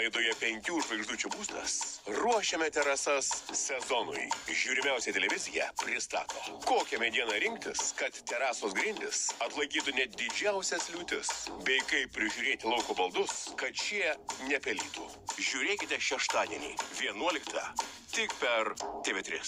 Laidoje penkių žvaigždučių būstas ruošiame terasas sezonui. Žiūrimiausia televizija pristato, kokią medieną rinktis, kad terasos grindis atlaikytų net didžiausias liūtis, bei kaip prižiūrėti lauko baldus, kad šie nepelytų. Žiūrėkite šeštadienį 11 tik per TV3.